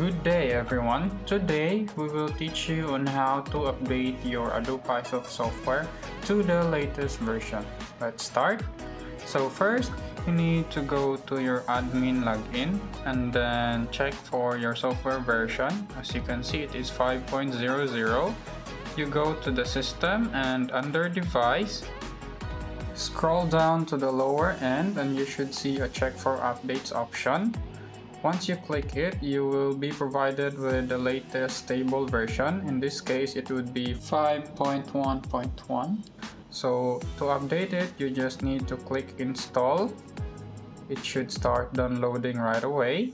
everyone, today we will teach you on how to update your AdoPiSoft software to the latest version. Let's start. So first, you need to go to your admin login and then check for your software version. As you can see, it is 5.00. You go to the system and under device, scroll down to the lower end and you should see a check for updates option. Once you click it, you will be provided with the latest stable version. In this case, it would be 5.1.1. So to update it, you just need to click install. It should start downloading right away.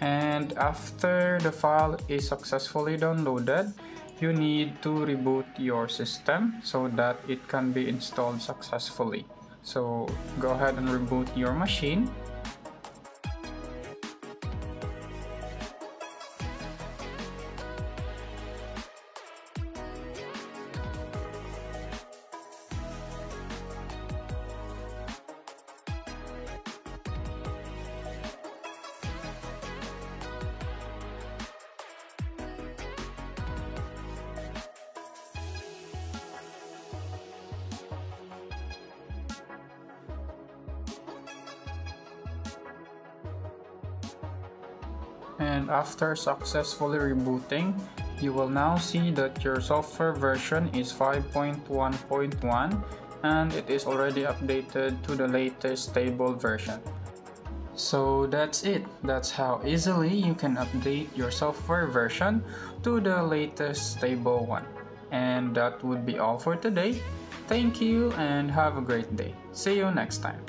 And after the file is successfully downloaded, you need to reboot your system so that it can be installed successfully. So go ahead and reboot your machine. And after successfully rebooting, you will now see that your software version is 5.1.1 and it is already updated to the latest stable version. So that's it. That's how easily you can update your software version to the latest stable one. And that would be all for today. Thank you and have a great day. See you next time.